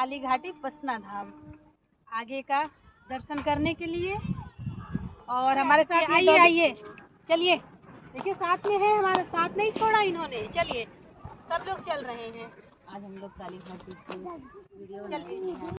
काली घाटी पसना धाम आगे का दर्शन करने के लिए और हमारे साथ आइए आइए। चलिए। देखिए साथ में है हमारे साथ नहीं छोड़ा इन्होंने। चलिए सब लोग चल रहे हैं। आज हम लोग काली घाटी की वीडियो चलिए।